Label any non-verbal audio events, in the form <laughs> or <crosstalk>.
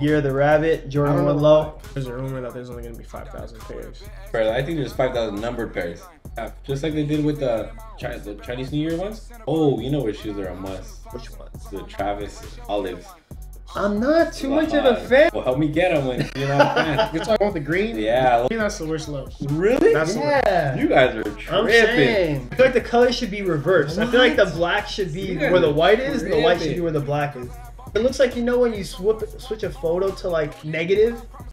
Year of the Rabbit, Jordan don't 1 low. There's a rumor that there's only gonna be five thousand pairs. Bro, I think there's 5,000 numbered pairs. Yeah, just like they did with the, Chi- the Chinese New Year ones. Oh, you know which shoes are a must. Which ones? The Travis Olives. I'm not too much of a Uh, fan. Well, help me get them when you're not a fan. <laughs> You're talking about the green? yeah. I think that's the worst look. Really? That's Yeah. You guys are tripping. I'm tripping. saying. I feel like the color should be reversed. I feel like the black should be where the white is, and the white should be where the black is. It looks like you know when you swip, switch a photo to like negative,